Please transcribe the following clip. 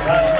time.